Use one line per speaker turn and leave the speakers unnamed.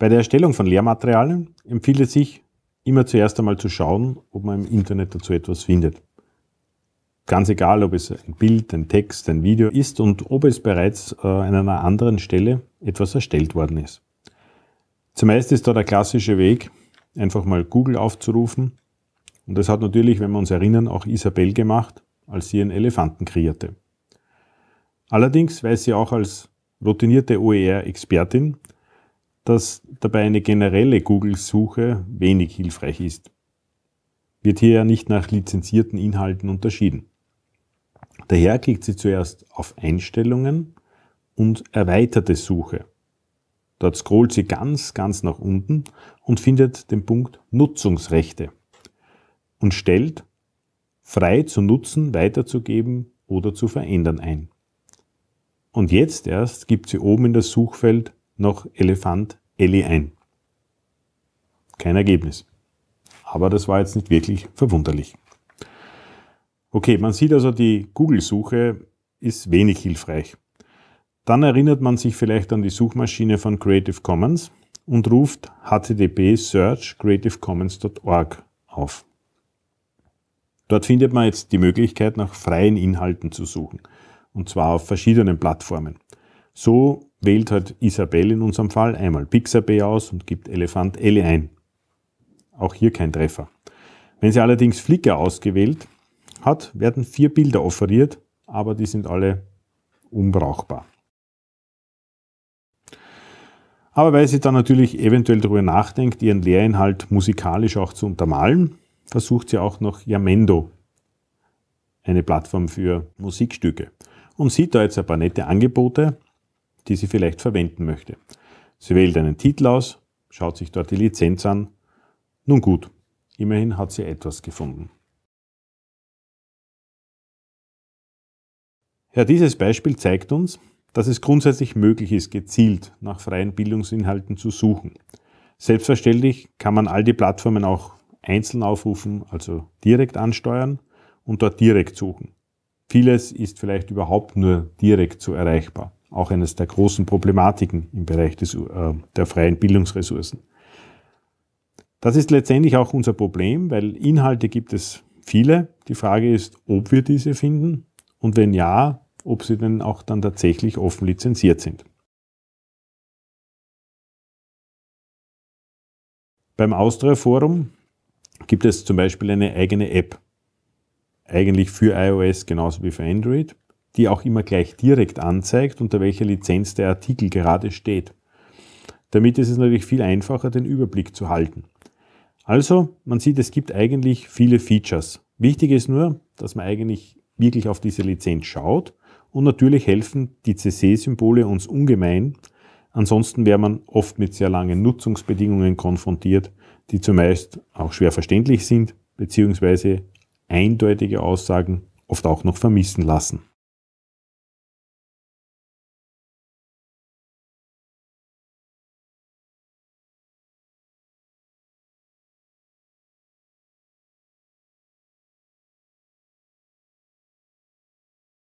Bei der Erstellung von Lehrmaterialien empfiehlt es sich, immer zuerst einmal zu schauen, ob man im Internet dazu etwas findet. Ganz egal, ob es ein Bild, ein Text, ein Video ist und ob es bereits äh, an einer anderen Stelle etwas erstellt worden ist. Zumeist ist da der klassische Weg, einfach mal Google aufzurufen. Und das hat natürlich, wenn wir uns erinnern, auch Isabel gemacht, als sie einen Elefanten kreierte. Allerdings weiß sie auch als routinierte OER-Expertin, dass dabei eine generelle Google-Suche wenig hilfreich ist. Wird hier ja nicht nach lizenzierten Inhalten unterschieden. Daher klickt sie zuerst auf Einstellungen und erweiterte Suche. Dort scrollt sie ganz, ganz nach unten und findet den Punkt Nutzungsrechte und stellt frei zu nutzen, weiterzugeben oder zu verändern ein. Und jetzt erst gibt sie oben in das Suchfeld noch Elefant Ellie ein. Kein Ergebnis. Aber das war jetzt nicht wirklich verwunderlich. Okay, man sieht also, die Google-Suche ist wenig hilfreich. Dann erinnert man sich vielleicht an die Suchmaschine von Creative Commons und ruft http search creativecommons.org auf. Dort findet man jetzt die Möglichkeit, nach freien Inhalten zu suchen. Und zwar auf verschiedenen Plattformen. So wählt halt Isabel in unserem Fall einmal Pixabay aus und gibt Elefant Ellie ein. Auch hier kein Treffer. Wenn sie allerdings Flickr ausgewählt hat, werden vier Bilder offeriert, aber die sind alle unbrauchbar. Aber weil sie dann natürlich eventuell darüber nachdenkt, ihren Lehrinhalt musikalisch auch zu untermalen, versucht sie auch noch Yamendo, eine Plattform für Musikstücke, und sieht da jetzt ein paar nette Angebote, die sie vielleicht verwenden möchte. Sie wählt einen Titel aus, schaut sich dort die Lizenz an. Nun gut, immerhin hat sie etwas gefunden. Ja, dieses Beispiel zeigt uns, dass es grundsätzlich möglich ist, gezielt nach freien Bildungsinhalten zu suchen. Selbstverständlich kann man all die Plattformen auch einzeln aufrufen, also direkt ansteuern und dort direkt suchen. Vieles ist vielleicht überhaupt nur direkt so erreichbar auch eines der großen Problematiken im Bereich des, äh, der freien Bildungsressourcen. Das ist letztendlich auch unser Problem, weil Inhalte gibt es viele. Die Frage ist, ob wir diese finden und wenn ja, ob sie denn auch dann tatsächlich offen lizenziert sind. Beim Austria Forum gibt es zum Beispiel eine eigene App, eigentlich für iOS genauso wie für Android die auch immer gleich direkt anzeigt, unter welcher Lizenz der Artikel gerade steht. Damit ist es natürlich viel einfacher, den Überblick zu halten. Also, man sieht, es gibt eigentlich viele Features. Wichtig ist nur, dass man eigentlich wirklich auf diese Lizenz schaut und natürlich helfen die CC-Symbole uns ungemein. Ansonsten wäre man oft mit sehr langen Nutzungsbedingungen konfrontiert, die zumeist auch schwer verständlich sind, beziehungsweise eindeutige Aussagen oft auch noch vermissen lassen.